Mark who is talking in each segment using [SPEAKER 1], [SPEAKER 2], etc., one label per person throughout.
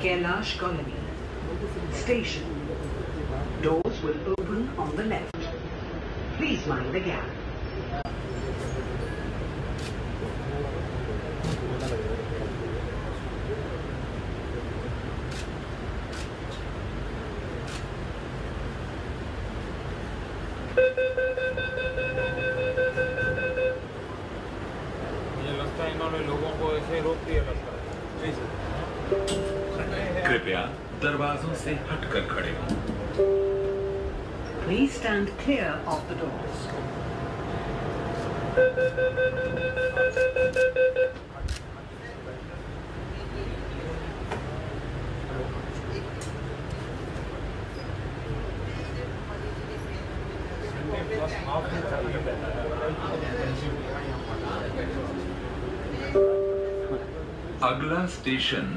[SPEAKER 1] Kailash Colony. Station. Doors will open on the left. Please mind the gap.
[SPEAKER 2] दरवाजों से हटकर खड़े हों
[SPEAKER 1] Please stand clear of the doors.
[SPEAKER 2] अगला station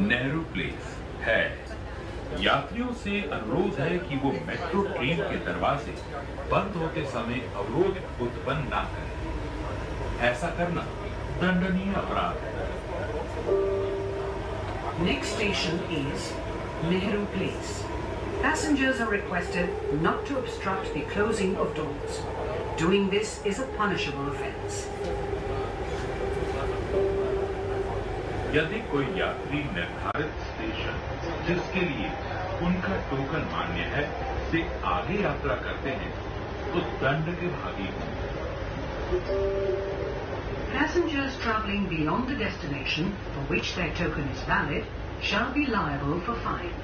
[SPEAKER 2] Nehru place है। यात्रियों से अनुरोध है कि वो मेट्रो ट्रेन के दरवाजे बंद होते समय अवरोध उत्पन्न ना करें। ऐसा करना दंडनीय अपराध है।
[SPEAKER 1] Next station is Nehru Place passengers are requested not to obstruct the closing of doors doing this is a punishable offence
[SPEAKER 2] यदि कोई यात्री निर्धारित स्टेशन जिसके लिए उनका टोकन मान्य है से आगे यात्रा करते हैं तो दंड के भागी होंगे
[SPEAKER 1] Passengers travelling beyond the destination for which their token is valid shall be liable for fine.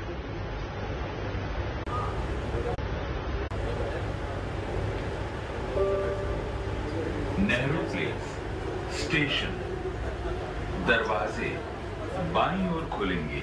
[SPEAKER 2] Nehru Place station दरवाजे बाईं ओर खुलेंगे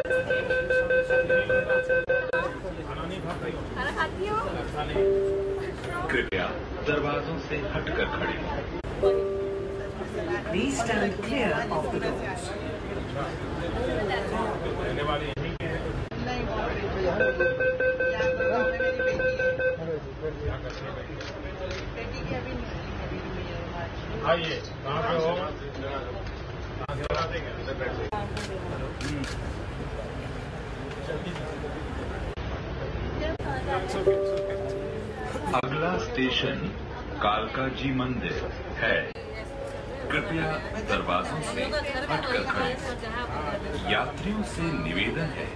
[SPEAKER 3] खाना
[SPEAKER 4] खाती हो?
[SPEAKER 3] अच्छा।
[SPEAKER 2] कृपया दरवाजों से हटकर खड़े हों।
[SPEAKER 1] Please stand clear of the doors.
[SPEAKER 3] रहने
[SPEAKER 2] स्टेशन कालका जी मंदिर है। कृपया दरवाजों से हटकर खड़े। यात्रियों से निवेदन है।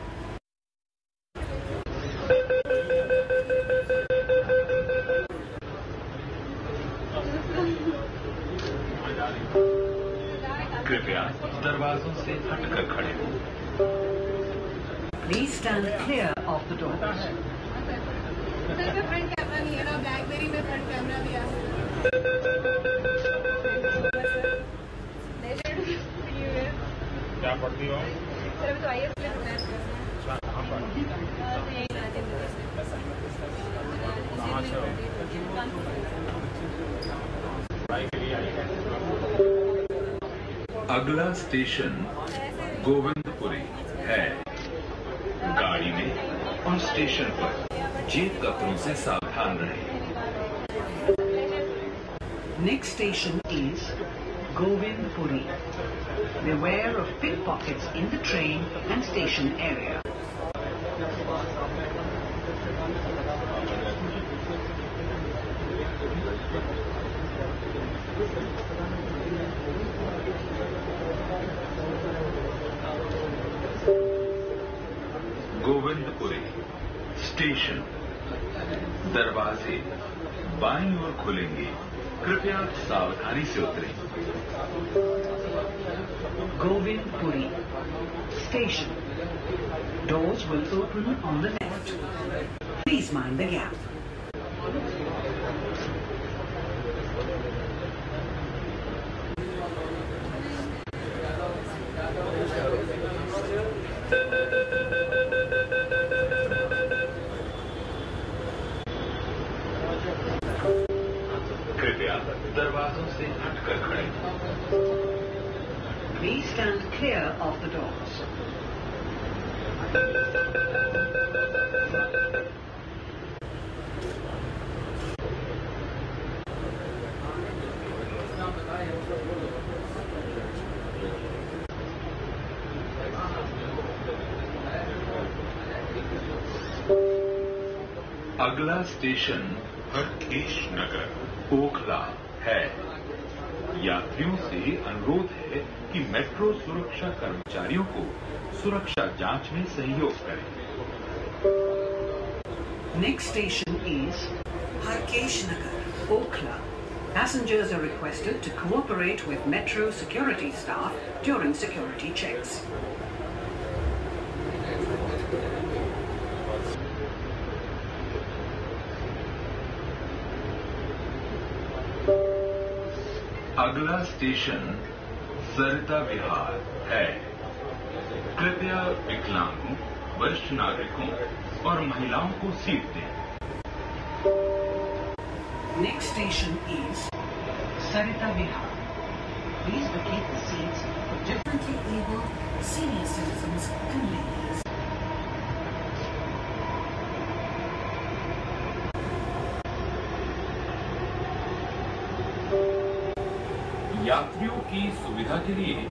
[SPEAKER 2] कृपया दरवाजों से हटकर खड़े हों।
[SPEAKER 1] Please stand clear of the doors.
[SPEAKER 4] Front camera नहीं है ना में फ्रंट कैमरा भी
[SPEAKER 2] अगला स्टेशन गोविंदपुरी है। गाड़ी में और स्टेशन पर। जेब कतरों से सावधान रहें
[SPEAKER 1] Next station is Govindpuri. Beware of pickpockets in the train and station area.
[SPEAKER 2] बाई ओर खुलेंगे। कृपया सावधानी से उतरे।
[SPEAKER 1] Govindpuri station. Doors will open on the left please mind the gap
[SPEAKER 2] कृपया दरवाजों से हटकर खड़े हों
[SPEAKER 1] Please stand clear of the doors.
[SPEAKER 2] अगला स्टेशन हरकेश नगर ओखला है यात्रियों से अनुरोध है कि मेट्रो सुरक्षा कर्मचारियों को सुरक्षा जाँच में सहयोग करें
[SPEAKER 1] Next station is Harkesh Nagar, Okhla. Passengers are requested to cooperate with metro security staff during security checks.
[SPEAKER 2] Station Sarita Vihar है कृपया विकलांगों वरिष्ठ नागरिकों और महिलाओं को सीट दें
[SPEAKER 1] Next station is Sarita Vihar. Please vacate the seats for differently abled senior citizens and
[SPEAKER 2] यात्रियों की सुविधा के लिए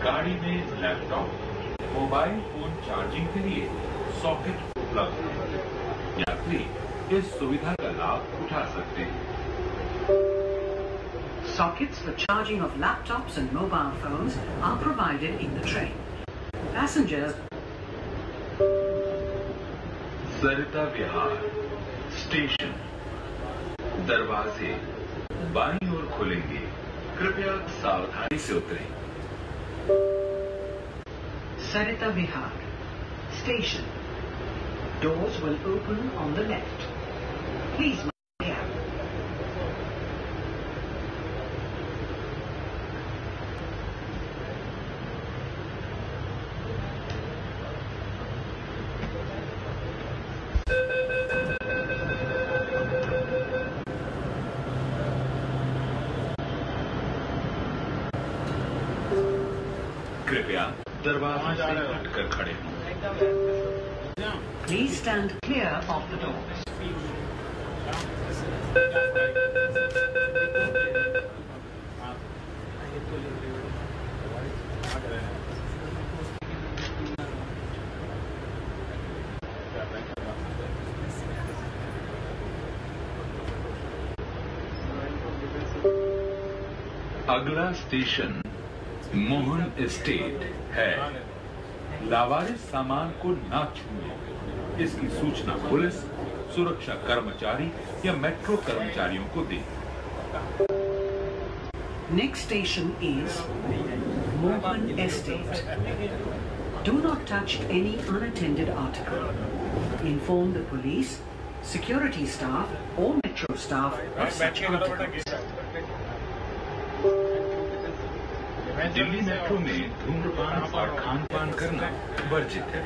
[SPEAKER 2] गाड़ी में लैपटॉप मोबाइल फ़ोन चार्जिंग के लिए सॉकेट उपलब्ध है। यात्री इस सुविधा का लाभ उठा सकते हैं।
[SPEAKER 1] Sockets for charging of laptops and mobile phones are provided in the train. Passengers
[SPEAKER 2] Sarita Vihar station. दरवाजे बाईं ओर खुलेंगे। कृपया सावधानी से उतरें
[SPEAKER 1] Sarita Vihar. Station. Doors will open on the left. Please stand clear of the doors.
[SPEAKER 2] अगला station Mohan Estate है लावारिस सामान को न छूएँ इसकी सूचना पुलिस सुरक्षा कर्मचारी या मेट्रो कर्मचारियों को दे।
[SPEAKER 1] Next station is Mohan Estate do not touch any unattended article inform the police security staff और मेट्रो स्टाफ
[SPEAKER 2] दिल्ली मेट्रो में धूम्रपान और खान पान करना वर्जित है।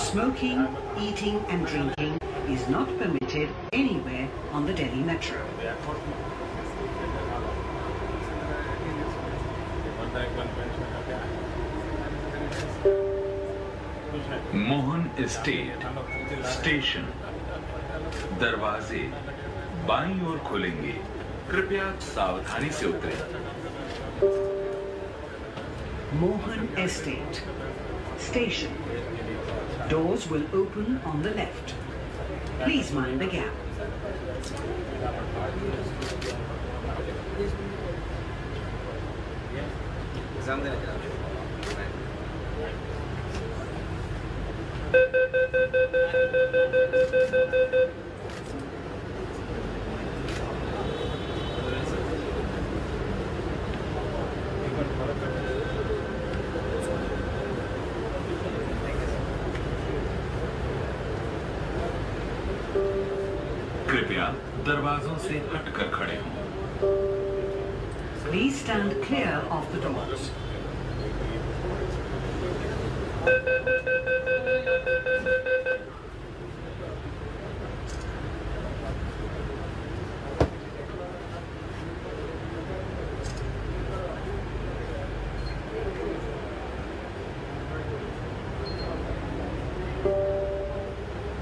[SPEAKER 1] Smoking, eating, and drinking is not permitted anywhere on the Delhi Metro.
[SPEAKER 2] Mohan estate station दरवाजे बाईं ओर खुलेंगे कृपया सावधानी से उतरें
[SPEAKER 1] Mohan Estate. Station. Doors will open on the left. Please mind the gap.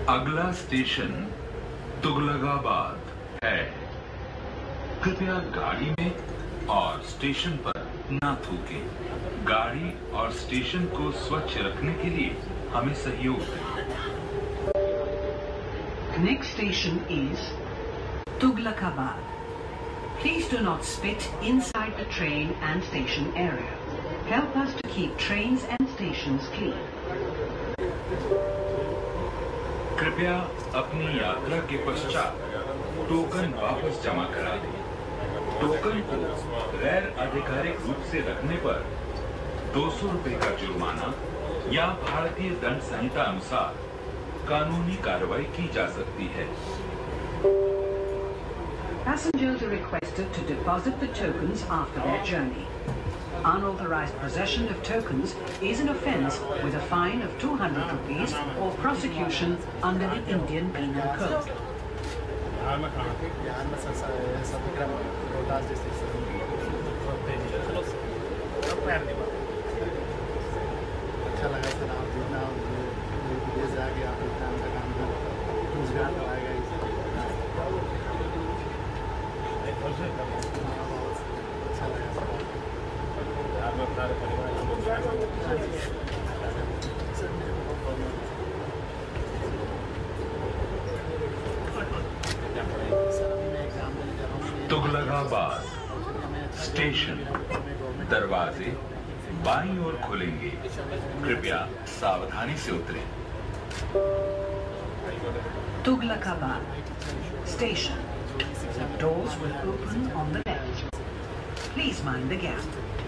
[SPEAKER 2] अगला स्टेशन तुगलगाबाद है। कृपया गाड़ी में और स्टेशन पर न थूके। गाड़ी और स्टेशन को स्वच्छ रखने के लिए हमें सहयोग दें।
[SPEAKER 1] Next station is Tughlakabad please do not spit inside the train and station area help us to keep trains and station clean
[SPEAKER 2] कृपया अपनी यात्रा के पश्चात टोकन वापस जमा करा दें टोकन को गैर आधिकारिक रूप से रखने पर दो सौ रुपए का जुर्माना या भारतीय दंड संहिता अनुसार कानूनी कार्रवाई की जा सकती है
[SPEAKER 1] Passengers are requested to deposit the tokens after their journey. Unauthorized possession of tokens is an offence with a fine of 200 rupees or prosecution under the Indian Penal Code.
[SPEAKER 2] Tughlakabad station, दरवाजे बाई और खुलेंगे। कृपया सावधानी से उतरें।
[SPEAKER 1] Tughlakabad station. Doors will open on the left please mind the gap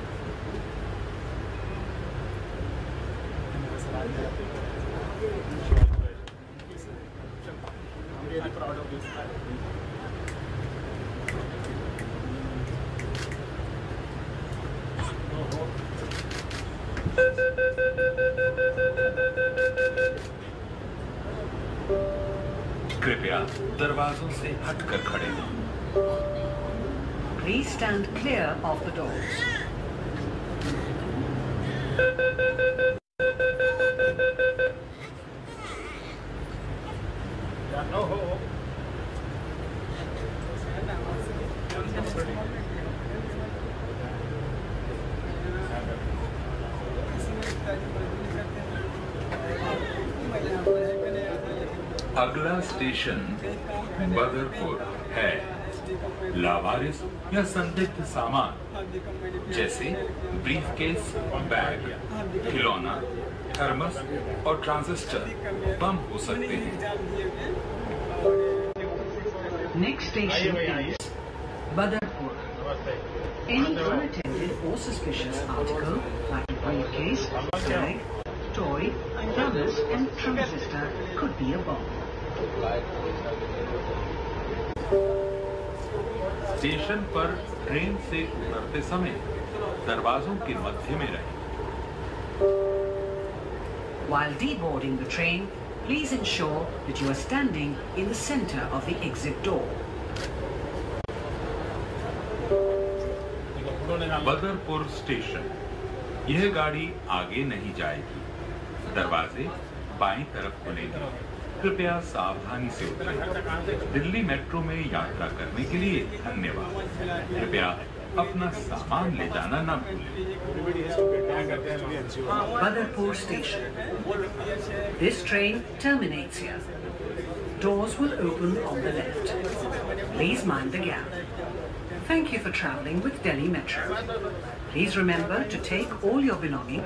[SPEAKER 2] अगला station Badarpur है लावारिस या संदिग्ध सामान जैसे ब्रीफकेस बैग खिलौना थर्मस और ट्रांजिस्टर बम हो सकते हैं
[SPEAKER 1] Next station is Badarpur.
[SPEAKER 3] नमस्ते
[SPEAKER 1] Any unattended or suspicious article, like a briefcase, bag, toy, thermos, and transistor, could be a bomb.
[SPEAKER 2] Station पर ट्रेन से उतरते समय दरवाजों के मध्य में रहें
[SPEAKER 1] While deboarding the train, please ensure that you are standing in the center of the exit door.
[SPEAKER 2] Badarpur station यह गाड़ी आगे नहीं जाएगी दरवाजे बाईं तरफ़ खुलेंगे कृपया सावधानी से उतरें दिल्ली मेट्रो में यात्रा करने के लिए धन्यवाद कृपया अपना सामान ले जाना न भूलें
[SPEAKER 3] हैं
[SPEAKER 1] Station. This train terminates here. Doors will open on the left. Please mind the gap. Thank you for traveling with Delhi Metro. Please remember to take all your belongings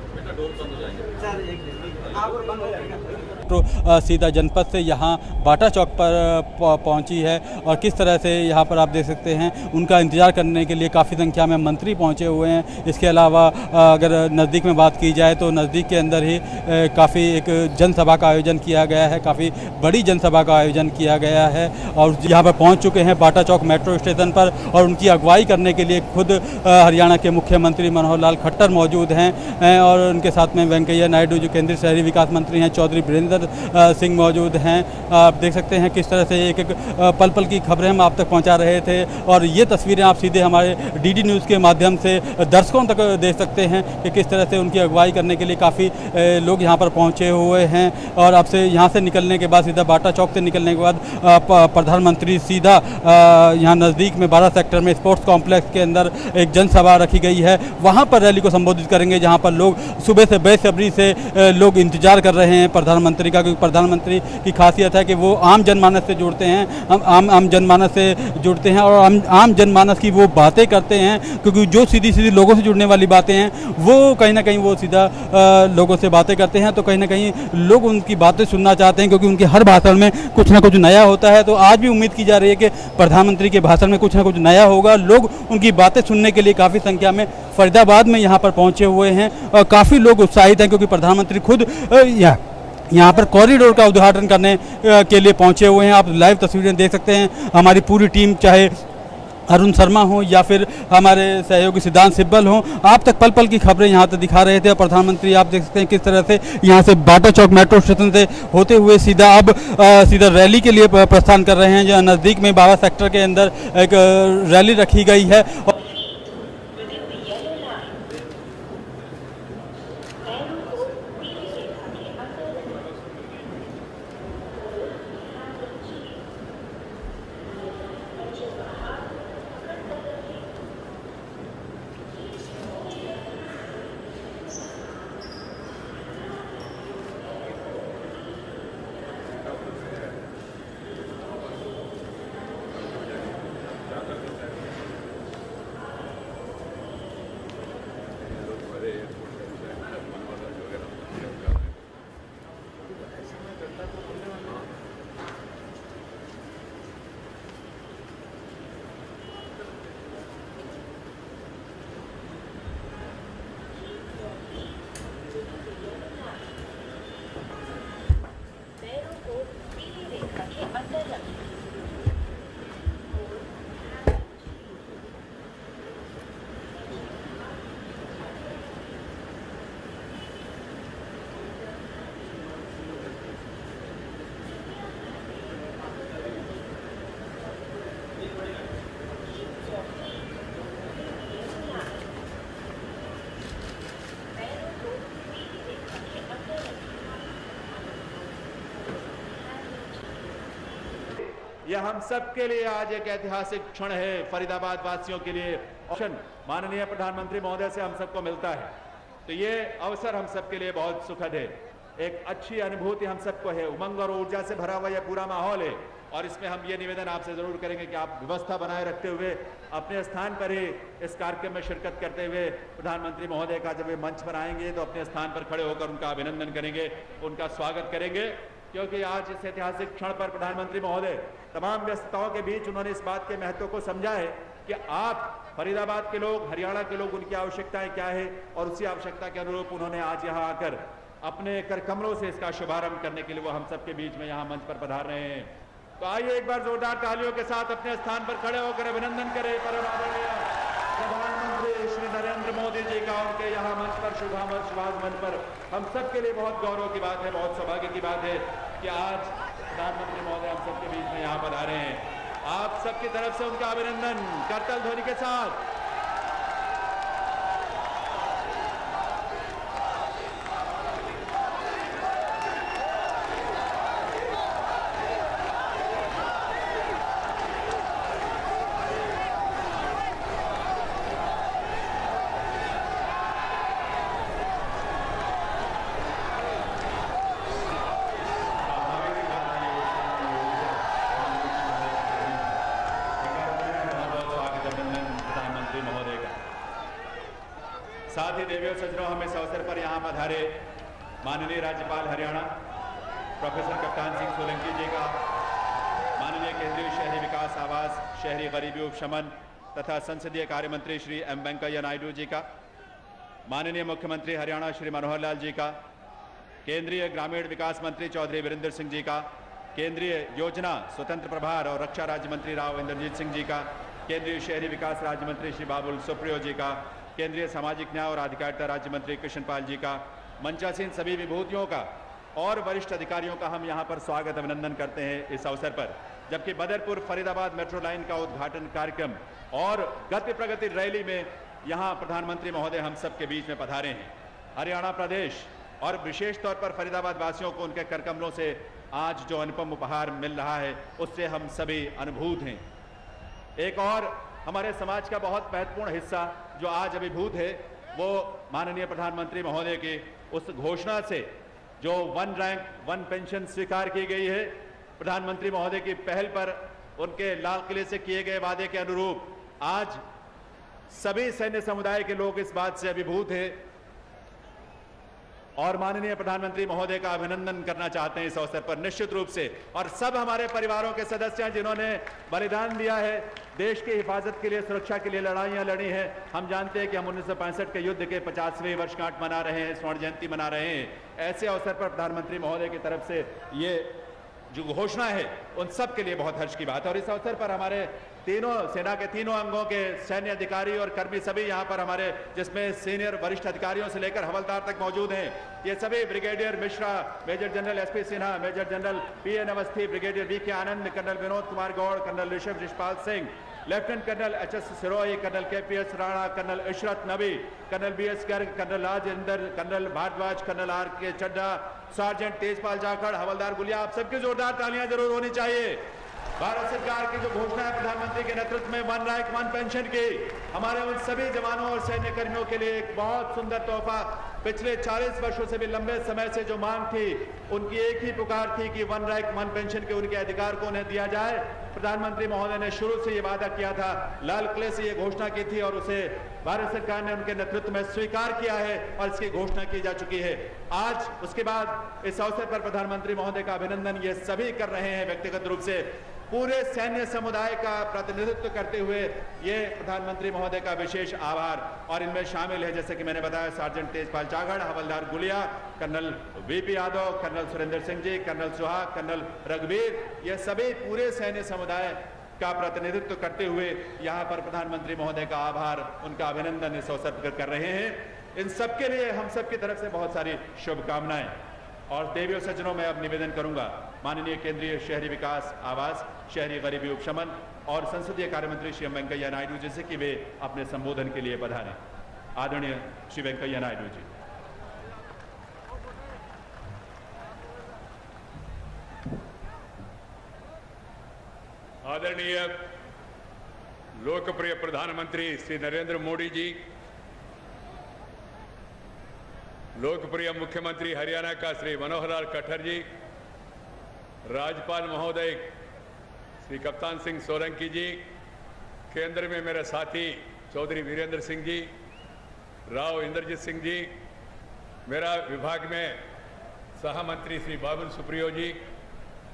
[SPEAKER 5] metro अ, सीधा जनपद से यहाँ बाटा चौक पर पहुँची है और किस तरह से यहाँ पर आप देख सकते हैं उनका इंतज़ार करने के लिए काफ़ी संख्या में मंत्री पहुँचे हुए हैं। इसके अलावा अगर नज़दीक में बात की जाए तो नज़दीक के अंदर ही काफ़ी एक जनसभा का आयोजन किया गया है काफ़ी बड़ी जनसभा का आयोजन किया गया है और यहाँ पर पहुँच चुके हैं बाटा चौक मेट्रो स्टेशन पर और उनकी अगुवाई करने के लिए खुद हरियाणा के मुख्यमंत्री मनोहर लाल खट्टर मौजूद हैं और उनके साथ में वेंकैया नायडू, जो केंद्रीय शहरी विकास मंत्री हैं, चौधरी वीरेंद्र सिंह मौजूद हैं। आप देख सकते हैं किस तरह से एक एक पल पल की खबरें हम आप तक पहुँचा रहे थे और ये तस्वीरें आप सीधे हमारे डीडी न्यूज़ के माध्यम से दर्शकों तक देख सकते हैं कि किस तरह से उनकी अगुवाई करने के लिए काफ़ी लोग यहाँ पर पहुँचे हुए हैं। और अब से यहाँ से निकलने के बाद, सीधा बाटा चौक से निकलने के बाद प्रधानमंत्री सीधा यहाँ नज़दीक में बारह सेक्टर में स्पोर्ट्स कॉम्प्लेक्स के अंदर एक जनसभा रखी गई है। वहाँ पर रैली को संबोधित करेंगे, जहाँ पर लोग सुबह से बेसब्री से लोग इंतज़ार कर रहे हैं प्रधानमंत्री का, क्योंकि प्रधानमंत्री की खासियत है कि वो आम जनमानस से जुड़ते हैं, हम, आम आम जनमानस से जुड़ते हैं और आम आम जनमानस की वो बातें करते हैं, क्योंकि जो सीधी सीधी लोगों से जुड़ने वाली बातें हैं, वो कहीं ना कहीं वो सीधा लोगों से बातें करते हैं तो कहीं ना कहीं लोग उनकी बातें सुनना चाहते हैं, क्योंकि उनके हर भाषण में कुछ ना कुछ नया होता है तो आज भी उम्मीद की जा रही है कि प्रधानमंत्री के भाषण में कुछ ना कुछ नया होगा, लोग उनकी बातें सुनने के लिए काफ़ी संख्या में फरीदाबाद में यहाँ पर पहुँचे हुए हैं। और काफ़ी लोग उत्साहित हैं क्योंकि प्रधानमंत्री खुद यहाँ यहाँ पर कॉरिडोर का उद्घाटन करने के लिए पहुँचे हुए हैं। आप लाइव तस्वीरें देख सकते हैं। हमारी पूरी टीम चाहे अरुण शर्मा हो या फिर हमारे सहयोगी सिद्धांत सिब्बल हो, आप तक पल पल की खबरें यहाँ तक दिखा रहे थे। और प्रधानमंत्री, आप देख सकते हैं किस तरह से यहाँ से बाटा चौक मेट्रो स्टेशन से होते हुए सीधा अब सीधा रैली के लिए प्रस्थान कर रहे हैं। जो नज़दीक में बाबा सेक्टर के अंदर एक रैली रखी गई है। और
[SPEAKER 6] ये हम सब के लिए आज एक ऐतिहासिक क्षण है फरीदाबाद वासियों के लिए। ऑप्शन, माननीय प्रधानमंत्री महोदय से हम सबको मिलता है। तो ये अवसर हम सबके लिए बहुत सुखद है। एक अच्छी अनुभूति हम सबको है। उमंग और ऊर्जा से भरा हुआ यह पूरा माहौल है। और इसमें हम ये निवेदन आपसे ज़रूर करेंगे कि आप व्यवस्था बनाए रखते हुए, अपने स्थान पर ही इस कार्यक्रम में शिरकत करते हुए प्रधानमंत्री महोदय का जब वे मंच पर आएँगे तो अपने स्थान पर खड़े होकर उनका अभिनंदन करेंगे, उनका स्वागत करेंगे। क्योंकि आज इस ऐतिहासिक क्षण पर प्रधानमंत्री महोदय तमाम व्यस्तताओं के बीच उन्होंने इस बात के महत्व को समझा है कि आप फरीदाबाद के लोग, हरियाणा के लोग, उनकी आवश्यकताएँ क्या है और उसी आवश्यकता के अनुरूप उन्होंने आज यहाँ आकर अपने कर कमरों से इसका शुभारंभ करने के लिए वो हम सबके बीच में यहाँ मंच पर पधार रहे हैं। तो आइए एक बार जोरदार तालियों के साथ अपने स्थान पर खड़े होकर अभिनंदन करें, परम नरेंद्र मोदी जी का उनके यहाँ मंच पर शुभामन सुभाष मंच पर हम सबके लिए बहुत गौरव की बात है, बहुत सौभाग्य की बात है कि आज प्रधानमंत्री महोदय हम सबके बीच में यहाँ पर आ रहे हैं। आप सबकी तरफ़ से उनका अभिनंदन, करतल ध्वनि के साथ। साथ ही देवियों सज्जनों, हम इस अवसर पर यहाँ पधारे माननीय राज्यपाल हरियाणा, प्रोफेसर कप्तान सिंह सोलंकी जी का, माननीय केंद्रीय शहरी विकास आवास, शहरी गरीबी उपशमन तथा संसदीय कार्य मंत्री श्री एम वेंकैया नायडू जी का, माननीय मुख्यमंत्री हरियाणा श्री मनोहर लाल जी का, केंद्रीय ग्रामीण विकास मंत्री चौधरी वीरेंद्र सिंह जी का, केंद्रीय योजना स्वतंत्र प्रभार और रक्षा राज्य मंत्री राव इंद्रजीत सिंह जी का, केंद्रीय शहरी विकास राज्य मंत्री श्री बाबुल सुप्रियो जी का केंद्रीय सामाजिक न्याय और अधिकारिता राज्य मंत्री कृष्णपाल जी का, मंचासीन सभी विभूतियों का और वरिष्ठ अधिकारियों का हम यहाँ पर स्वागत अभिनंदन करते हैं इस अवसर पर। जबकि बदरपुर फरीदाबाद मेट्रो लाइन का उद्घाटन कार्यक्रम और गति प्रगति रैली में यहाँ प्रधानमंत्री महोदय हम सबके बीच में पधारे हैं। हरियाणा प्रदेश और विशेष तौर पर फरीदाबाद वासियों को उनके करकमलों से आज जो अनुपम उपहार मिल रहा है, उससे हम सभी अनुभूत हैं। एक और हमारे समाज का बहुत महत्वपूर्ण हिस्सा जो आज अभिभूत है, वो माननीय प्रधानमंत्री महोदय की उस घोषणा से जो वन रैंक, वन पेंशन स्वीकार की गई है, प्रधानमंत्री महोदय की पहल पर उनके लाल किले से किए गए वादे के अनुरूप आज सभी सैन्य समुदाय के लोग इस बात से अभिभूत हैं और माननीय प्रधानमंत्री महोदय का अभिनंदन करना चाहते हैं इस अवसर पर, निश्चित रूप से। और सब हमारे परिवारों के सदस्य हैं जिन्होंने बलिदान दिया है। देश की हिफाजत के लिए, सुरक्षा के लिए लड़ाइयाँ लड़ी हैं। हम जानते हैं कि हम उन्नीस सौ पैंसठ के युद्ध के पचासवें वर्षगांठ मना रहे हैं, स्वर्ण जयंती मना रहे हैं। ऐसे अवसर पर प्रधानमंत्री महोदय की तरफ़ से ये जो घोषणा है, उन सब के लिए बहुत हर्ष की बात है। और इस अवसर पर हमारे तीनों सेना के तीनों अंगों के सैन्य अधिकारी और कर्मी सभी यहाँ पर हमारे, जिसमें सीनियर वरिष्ठ अधिकारियों से लेकर हवलदार तक मौजूद हैं, ये सभी brigadier Mishra, major general S P Sinha, major general P N Awasthi, brigadier V K Anand, colonel Vinod Kumar Gaur, colonel Rishabh Rishpal Singh lieutenant colonel H S Sirohi, colonel K P S Rana, colonel Ishrat Nabi, colonel B S Garg, colonel Rajendra, colonel Bhardwaj, colonel R K Chadda sergeant Tejpal Jakhar, हवलदार गुलिया आप सबकी जोरदार तालियाँ ज़रूर होनी चाहिए। भारत सरकार की जो घोषणा है प्रधानमंत्री के नेतृत्व में वन रैंक वन पेंशन की, हमारे उन सभी जवानों और सैन्य कर्मियों के लिए एक बहुत सुंदर तोहफा पिछले 40 वर्षों से भी लंबे समय से जो मांग थी, उनकी एक ही पुकार थी कि वन रैंक वन पेंशन के उनके अधिकार को उन्हें दिया जाए। प्रधानमंत्री महोदय ने शुरू से ये वादा किया था, लाल किले से ये घोषणा की थी और उसे भारत सरकार ने उनके नेतृत्व में स्वीकार किया है और इसकी घोषणा की जा चुकी है। आज, उसके बाद, इस अवसर पर प्रधानमंत्री महोदय का अभिनंदन ये सभी कर रहे हैं व्यक्तिगत रूप से। पूरे सैन्य समुदाय का प्रतिनिधित्व करते हुए ये प्रधानमंत्री महोदय का विशेष आभार और इनमें शामिल है, जैसे कि मैंने बताया, सार्जेंट तेजपाल चागड़, हवलदार Gulia, colonel V P Yadav, colonel Surendra Singh ji, colonel Suhag, colonel रघुवीर, ये सभी पूरे सैन्य समुदाय का प्रतिनिधित्व करते हुए यहाँ पर प्रधानमंत्री महोदय का आभार, उनका अभिनंदन इस अवसर पर कर रहे हैं। इन सबके लिए हम सबकी तरफ़ से बहुत सारी शुभकामनाएँ। और देवियों सज्जनों, में अब निवेदन करूँगा, माननीय केंद्रीय शहरी विकास आवास, शहरी गरीबी उपशमन और संसदीय कार्य मंत्री श्री वेंकैया नायडू जी से कि वे अपने संबोधन के लिए पधारें आदरणीय श्री वेंकैया नायडू जी।
[SPEAKER 7] आदरणीय लोकप्रिय प्रधानमंत्री श्री नरेंद्र मोदी जी लोकप्रिय मुख्यमंत्री हरियाणा का श्री मनोहर लाल खट्टर जी राज्यपाल महोदय, श्री कप्तान सिंह सोलंकी जी, केंद्र में मेरे साथी चौधरी वीरेंद्र सिंह जी, राव इंद्रजीत सिंह जी, मेरा विभाग में सहमंत्री श्री बाबुल सुप्रियो जी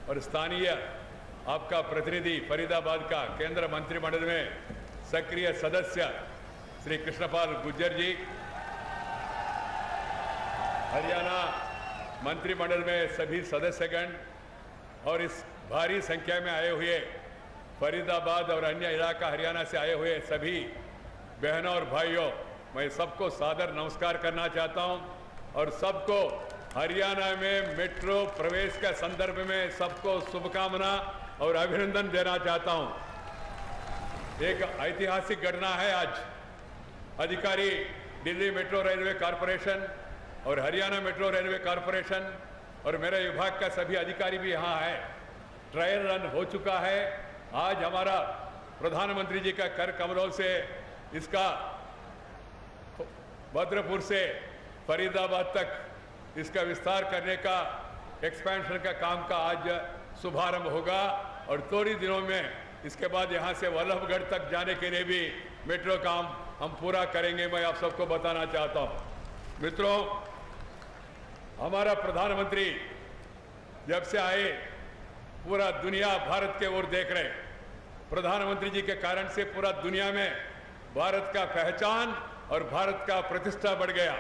[SPEAKER 7] और स्थानीय आपका प्रतिनिधि फरीदाबाद का केंद्र मंत्रिमंडल में सक्रिय सदस्य श्री कृष्णपाल गुज्जर जी हरियाणा मंत्रिमंडल में सभी सदस्यगण और इस भारी संख्या में आए हुए फरीदाबाद और अन्य इलाका हरियाणा से आए हुए सभी बहनों और भाइयों, मैं सबको सादर नमस्कार करना चाहता हूँ और सबको हरियाणा में मेट्रो प्रवेश के संदर्भ में सबको शुभकामना और अभिनंदन देना चाहता हूँ। एक ऐतिहासिक घटना है आज। अधिकारी दिल्ली मेट्रो रेलवे कॉरपोरेशन और हरियाणा मेट्रो रेलवे कॉरपोरेशन और मेरे विभाग का सभी अधिकारी भी यहाँ है। ट्रायल रन हो चुका है। आज हमारा प्रधानमंत्री जी का कर कमरों से, इसका भद्रपुर से फरीदाबाद तक इसका विस्तार करने का एक्सपेंशन का काम का आज शुभारंभ होगा। और थोड़ी दिनों में इसके बाद यहाँ से वल्लभगढ़ तक जाने के लिए भी मेट्रो काम हम पूरा करेंगे। मैं आप सबको बताना चाहता हूँ। मित्रों हमारा प्रधानमंत्री जब से आए, पूरा दुनिया भारत के ओर देख रहे प्रधानमंत्री जी के कारण से पूरा दुनिया में भारत का पहचान और भारत का प्रतिष्ठा बढ़ गया।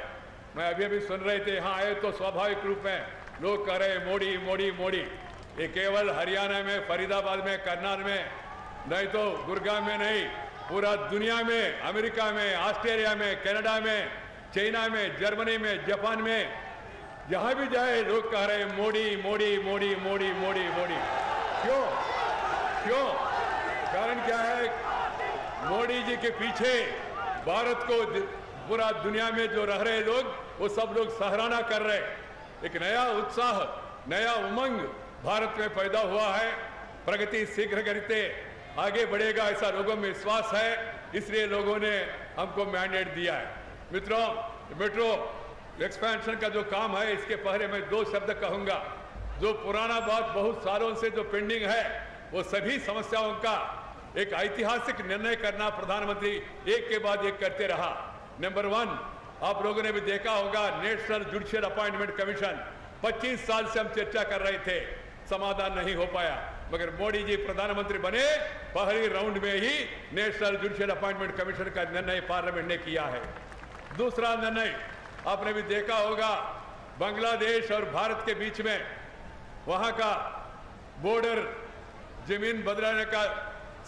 [SPEAKER 7] मैं अभी अभी सुन रहे थे, यहाँ आए तो स्वाभाविक रूप में लोग कह रहे मोड़ी मोड़ी मोड़ी ये केवल हरियाणा में, फरीदाबाद में, करनाल में, नहीं तो गुरगांव में नहीं, पूरा दुनिया में, अमेरिका में, ऑस्ट्रेलिया में, कनाडा में, चाइना में, जर्मनी में, जापान में जहाँ भी जाए, लोग कह रहे मोदी मोदी मोदी मोदी मोदी मोदी क्यों? क्यों? कारण क्या है? मोदी जी के पीछे भारत को पूरा दुनिया में जो रह रहे लोग, वो सब लोग सराहना कर रहे एक नया उत्साह, नया उमंग भारत में पैदा हुआ है। प्रगति शीघ्र करते आगे बढ़ेगा, ऐसा लोगों में विश्वास है। इसलिए लोगों ने हमको मैंडेट दिया है। मित्रों मेट्रो एक्सपेंशन का जो काम है, इसके पहले मैं दो शब्द कहूँगा। जो पुराना बात बहुत सालों से जो पेंडिंग है, वो सभी समस्याओं का एक ऐतिहासिक निर्णय करना प्रधानमंत्री एक के बाद एक करते रहा। नंबर वन आप लोगों ने भी देखा होगा नेशनल जुडिशियल अपॉइंटमेंट कमीशन 25 साल से हम चर्चा कर रहे थे। समाधान नहीं हो पाया। मगर मोदी जी प्रधानमंत्री बने, पहली राउंड में ही नेशनल जुडिशियल अपॉइंटमेंट कमीशन का निर्णय पार्लियामेंट ने किया है। दूसरा निर्णय आपने भी देखा होगा, बांग्लादेश और भारत के बीच में वहाँ का बॉर्डर ज़मीन बदलाने का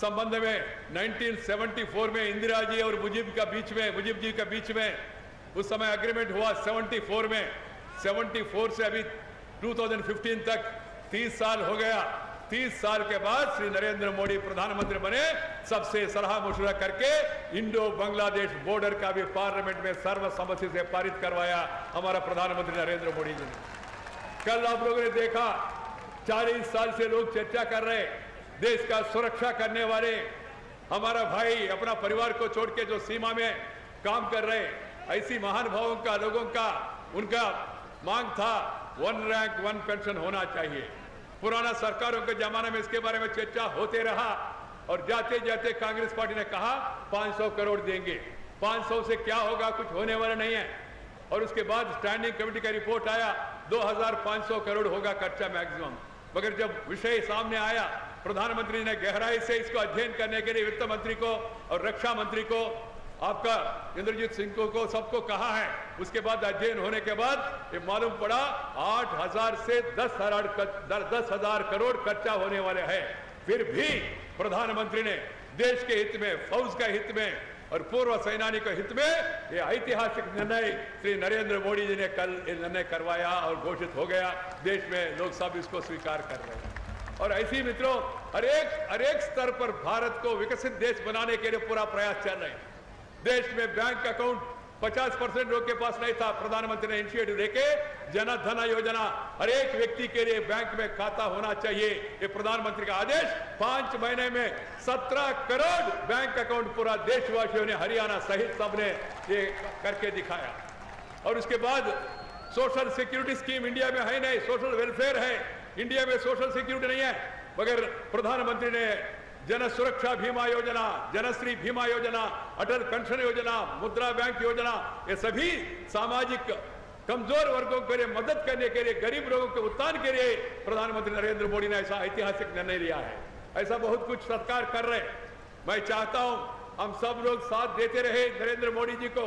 [SPEAKER 7] संबंध में 1974 में इंदिरा जी और मुजीब का बीच में, मुजीब जी के बीच में उस समय अग्रीमेंट हुआ 74 में। 74 से अभी 2015 तक 30 साल हो गया। 30 साल के बाद श्री नरेंद्र मोदी प्रधानमंत्री बने। सबसे सलाह मशुरा करके इंडो बांग्लादेश बॉर्डर का भी पार्लियामेंट में सर्वसम्मति से पारित करवाया हमारा प्रधानमंत्री नरेंद्र मोदी जी ने। कल आप लोगों ने देखा 40 साल से लोग चर्चा कर रहे, देश का सुरक्षा करने वाले, हमारा भाई, अपना परिवार को छोड़ के जो सीमा में काम कर रहे, ऐसी महान भावों का, लोगों का, उनका मांग था, वन रैंक, वन पेंशन होना चाहिए। पुराना सरकारों के जमाने में इसके बारे में चर्चा होते रहा और जाते जाते कांग्रेस पार्टी ने कहा 500 करोड़ देंगे। 500 से क्या होगा, कुछ होने वाला नहीं है। और उसके बाद स्टैंडिंग कमेटी का रिपोर्ट आया 2500 करोड़ होगा खर्चा मैक्सिमम मगर जब विषय सामने आया, प्रधानमंत्री ने गहराई से इसको अध्ययन करने के लिए वित्त मंत्री को और रक्षा मंत्री को आपका इंद्रजीत सिंह को, को सबको कहा है। उसके बाद अध्ययन होने के बाद ये मालूम पड़ा आठ हज़ार से दस हज़ार दस हज़ार करोड़ खर्चा होने वाले हैं। फिर भी प्रधानमंत्री ने देश के हित में फौज के हित में और पूर्व सेनानी के हित में ये ऐतिहासिक निर्णय श्री नरेंद्र मोदी जी ने कल ये निर्णय करवाया और घोषित हो गया। देश में लोग सब इसको स्वीकार कर रहे हैं। और ऐसी मित्रों हरेक हरेक स्तर पर भारत को विकसित देश बनाने के लिए पूरा प्रयास चल रहे हैं। देश में बैंक अकाउंट 50 परसेंट लोग के पास नहीं था। प्रधानमंत्री ने इनिशिएटिव लेके जन धन योजना हर एक व्यक्ति के लिए बैंक में खाता होना चाहिए। ये प्रधानमंत्री का आदेश। पाँच महीने में 17 करोड़ बैंक अकाउंट पूरा देशवासियों ने, हरियाणा सहित सबने ये करके दिखाया। और उसके बाद सोशल सिक्योरिटी स्कीम इंडिया में है नहीं, सोशल वेलफेयर है। इंडिया में सोशल सिक्योरिटी नहीं है। मगर प्रधानमंत्री ने जन सुरक्षा बीमा योजना, जनश्री बीमा योजना, अटल पेंशन योजना, मुद्रा बैंक योजना, ये सभी सामाजिक कमज़ोर वर्गों के लिए मदद करने के लिए, गरीब लोगों के उत्थान के लिए प्रधानमंत्री नरेंद्र मोदी ने ऐसा ऐतिहासिक निर्णय लिया है। ऐसा बहुत कुछ सरकार कर रहे मैं चाहता हूँ हम सब लोग साथ देते रहे नरेंद्र मोदी जी को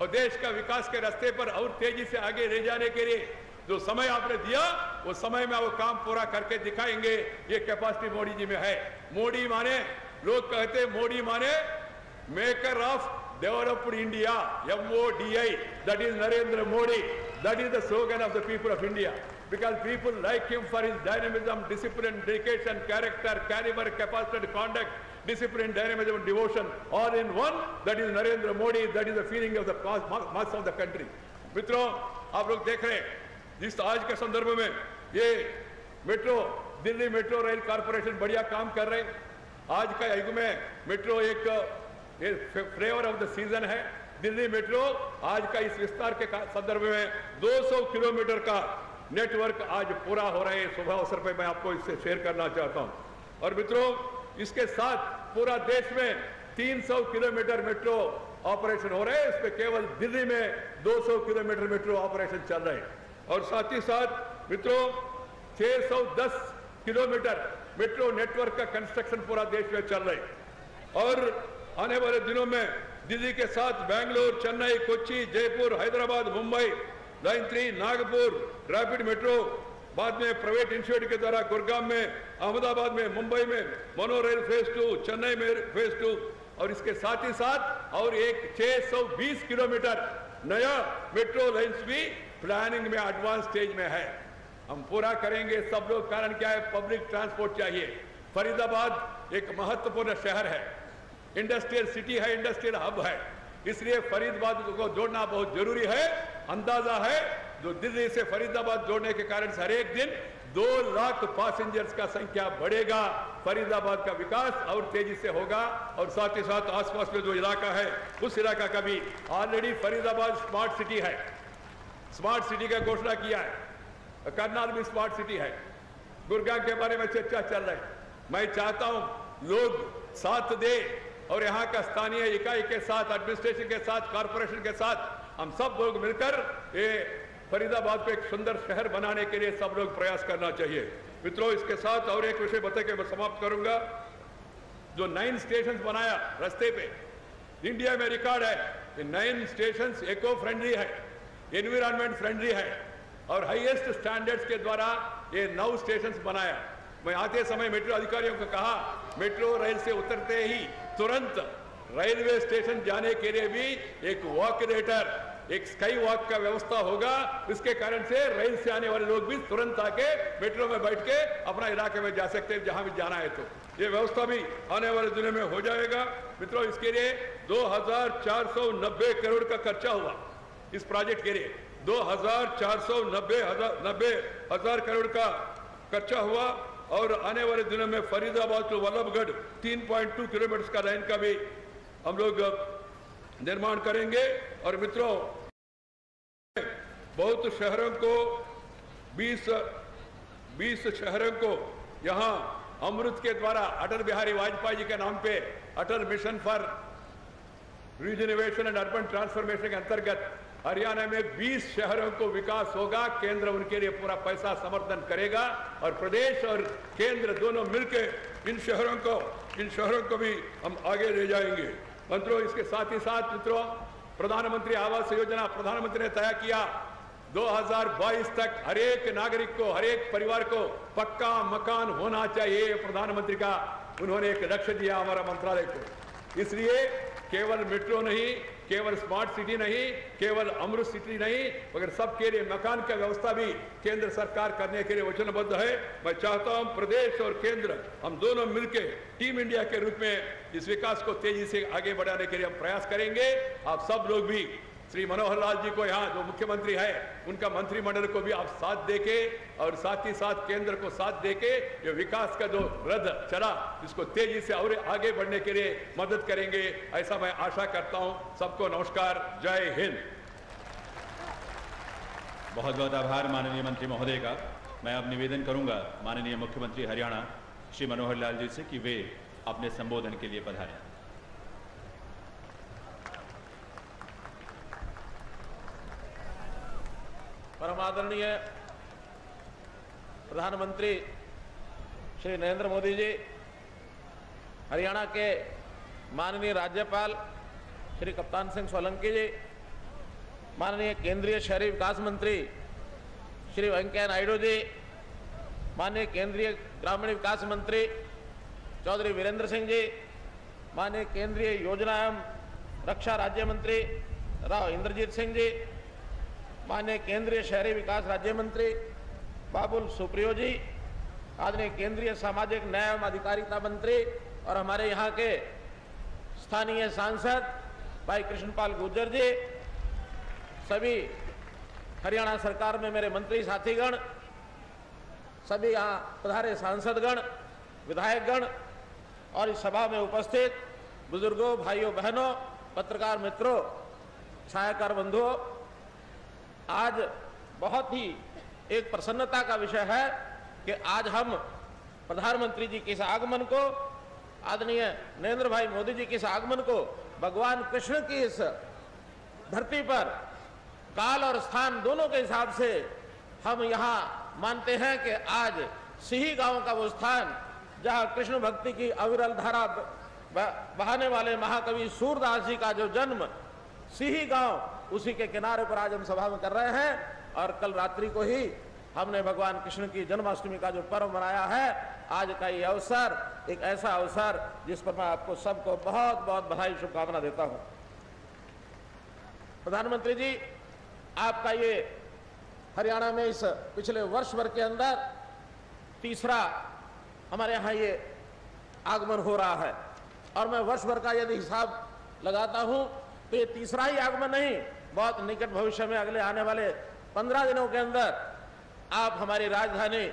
[SPEAKER 7] और देश का विकास के रास्ते पर और तेज़ी से आगे ले जाने के लिए। जो समय आपने दिया, वो समय में वो काम पूरा करके दिखाएँगे, ये कैपेसिटी मोदी जी में है। मोदी माने लोग कहते मोदी माने maker of O D I that is Narendra Modi that is the slogan of the people of India because people like him for his dynamism, discipline, dedication, character, caliber, capacity, conduct, discipline, dynamism, and devotion, all in one. That is Narendra Modi. That is the feeling of the mass of the country. मित्रों आप लोग देख रहे हैं जिस आज के संदर्भ में ये metro Delhi metro rail corporation बढ़िया काम कर रहे आज का युग में मेट्रो एक फ्लेवर ऑफ़ द सीज़न है। दिल्ली मेट्रो आज का इस विस्तार के संदर्भ में 200 किलोमीटर का नेटवर्क आज पूरा हो रहा है। सुबह अवसर पर मैं आपको इससे शेयर करना चाहता हूँ। और मित्रों, इसके साथ पूरा देश में 300 किलोमीटर मेट्रो ऑपरेशन हो रहे हैं। इसमें केवल दिल्ली में 200 किलोमीटर मेट्रो ऑपरेशन चल रहे हैं। और साथ ही साथ मित्रों 610 किलोमीटर मेट्रो नेटवर्क का कंस्ट्रक्शन पूरा देश में चल रहा है। और आने वाले दिनों में दिल्ली के साथ Bangalore, Chennai, Kochi, Jaipur, Hyderabad, Mumbai line three Nagpur, rapid metro, बाद में प्राइवेट इंस्टीट्यूट के द्वारा गुड़गांव में, अहमदाबाद में, मुंबई में monorail phase two, Chennai में फ़ेज़ टू, और इसके साथ ही साथ और एक 620 किलोमीटर नया मेट्रो लाइन्स भी प्लानिंग में एडवांस स्टेज में है। हम पूरा करेंगे, सब लोग, कारण क्या है पब्लिक ट्रांसपोर्ट चाहिए। फरीदाबाद एक महत्वपूर्ण शहर है। इंडस्ट्रियल सिटी है इंडस्ट्रियल हब है। इसलिए फरीदाबाद को जोड़ना बहुत ज़रूरी है, अंदाज़ा है, जो दिल्ली से फरीदाबाद जोड़ने के कारण हर एक दिन दो लाख पैसेंजर्स का संख्या बढ़ेगा। फरीदाबाद का विकास और तेज़ी से होगा और साथ ही साथ आसपास में जो इलाका है, उस इलाका का भी। ऑलरेडी फरीदाबाद स्मार्ट सिटी है। स्मार्ट सिटी का घोषणा किया है। करनाल भी स्मार्ट सिटी है। गुरगांव के बारे में चर्चा चल रही है। मैं चाहता हूँ लोग साथ दे और यहाँ का स्थानीय इकाई के साथ एडमिनिस्ट्रेशन के साथ कॉरपोरेशन के साथ हम सब लोग मिलकर ये फरीदाबाद को एक सुंदर शहर बनाने के लिए सब लोग प्रयास करना चाहिए। मित्रों, इसके साथ और एक विषय बता के मैं समाप्त करूँगा। जो नाइन स्टेशन बनाया रस्ते पे इंडिया में रिकॉर्ड है नाइन स्टेशन इको फ्रेंडली है एनवायरमेंट फ्रेंडली है। और हाईएस्ट स्टैंडर्ड्स के द्वारा ये नौ स्टेशन बनाया। मैं आते समय मेट्रो अधिकारियों को कहा मेट्रो रेल से उतरते ही तुरंत रेलवे स्टेशन जाने के लिए भी एक वॉकरेटर एक स्काई वॉक का व्यवस्था होगा। इसके कारण से रेल से आने वाले लोग भी तुरंत आके मेट्रो में बैठ के अपना इलाके में जा सकते हैं, जहाँ भी जाना है तो। ये व्यवस्था भी आने वाले दिनों में हो जाएगा। मित्रों, इसके लिए 2490 करोड़ का खर्चा हुआ। इस प्रोजेक्ट के लिए दो हज़ार चार सौ नब्बे हज़ार नब्बे हज़ार करोड़ का खर्चा हुआ और आने वाले दिनों में फरीदाबाद टू वल्लभगढ़ 3.2 किलोमीटर का लाइन का भी हम लोग निर्माण करेंगे। और मित्रों, बहुत शहरों को 20 20 शहरों को यहाँ अमृत के द्वारा अटल बिहारी वाजपेयी जी के नाम पे Atal mission for regeneration and urban transformation के अंतर्गत हरियाणा में 20 शहरों को विकास होगा, केंद्र उनके लिए पूरा पैसा समर्थन करेगा और प्रदेश और केंद्र दोनों मिलकर इन शहरों को, इन शहरों को भी हम आगे ले जाएँगे। मंत्रों इसके साथ ही साथ मित्रों, प्रधानमंत्री आवास योजना प्रधानमंत्री ने तय किया 2022 तक हर एक नागरिक को हर एक परिवार को पक्का मकान होना चाहिए, प्रधानमंत्री का। उन्होंने एक लक्ष्य दिया हमारा मंत्रालय को। इसलिए केवल मेट्रो नहीं केवल स्मार्ट सिटी नहीं, केवल अमृत सिटी नहीं, मगर सबके लिए मकान का व्यवस्था भी केंद्र सरकार करने के लिए वचनबद्ध है। मैं चाहता हूँ प्रदेश और केंद्र, हम दोनों मिलकर टीम इंडिया के रूप में इस विकास को तेज़ी से आगे बढ़ाने के लिए हम प्रयास करेंगे। आप सब लोग भी श्री मनोहर लाल जी को यहाँ जो मुख्यमंत्री है, उनका मंत्रिमंडल को भी आप साथ देके और साथ ही साथ केंद्र को साथ देके ये विकास का जो रथ चला इसको तेज़ी से और आगे बढ़ने के लिए मदद करेंगे, ऐसा मैं आशा करता हूँ। सबको नमस्कार, जय हिंद।
[SPEAKER 8] बहुत बहुत आभार माननीय मंत्री महोदय का। मैं अब निवेदन करूँगा माननीय मुख्यमंत्री हरियाणा श्री मनोहर लाल जी से कि वे अपने संबोधन के लिए पधारें।
[SPEAKER 9] परमादरणीय प्रधानमंत्री श्री नरेंद्र मोदी जी, हरियाणा के माननीय राज्यपाल श्री कप्तान सिंह सोलंकी जी, माननीय केंद्रीय शहरी विकास मंत्री श्री वेंकैया नायडू जी, माननीय केंद्रीय ग्रामीण विकास मंत्री चौधरी वीरेंद्र सिंह जी, माननीय केंद्रीय योजना एवं रक्षा राज्य मंत्री राव इंद्रजीत सिंह जी माननीय केंद्रीय शहरी विकास राज्य मंत्री बाबुल सुप्रियो जी, आदरणीय केंद्रीय सामाजिक न्याय एवं अधिकारिता मंत्री और हमारे यहाँ के स्थानीय सांसद भाई कृष्णपाल गुर्जर जी, सभी हरियाणा सरकार में मेरे मंत्री साथीगण, सभी यहाँ पधारे सांसदगण, विधायकगण और इस सभा में उपस्थित बुज़ुर्गों, भाइयों, बहनों, पत्रकार मित्रों, छायाकार बंधुओं आज बहुत ही एक प्रसन्नता का विषय है कि आज हम प्रधानमंत्री जी के इस आगमन को, आदरणीय नरेंद्र भाई मोदी जी के इस आगमन को भगवान कृष्ण की इस धरती पर काल और स्थान दोनों के हिसाब से हम यहाँ मानते हैं कि आज सिही गाँव का वो स्थान, जहाँ कृष्ण भक्ति की अविरल धारा बहाने वाले महाकवि सूरदास जी का जो जन्म सिही गाँव उसी के किनारे पर आज हम सभा में कर रहे हैं और कल रात्रि को ही हमने भगवान कृष्ण की जन्माष्टमी का जो पर्व मनाया है, आज का ये अवसर, एक ऐसा अवसर जिस पर मैं आपको सबको बहुत बहुत बधाई, शुभकामना देता हूँ। प्रधानमंत्री जी, आपका ये हरियाणा में इस पिछले वर्ष भर के अंदर तीसरा हमारे यहाँ ये आगमन हो रहा है। और मैं वर्ष भर का यदि हिसाब लगाता हूँ तो ये तीसरा ही आगमन नहीं बहुत निकट भविष्य में अगले आने वाले पंद्रह दिनों के अंदर आप हमारी राजधानी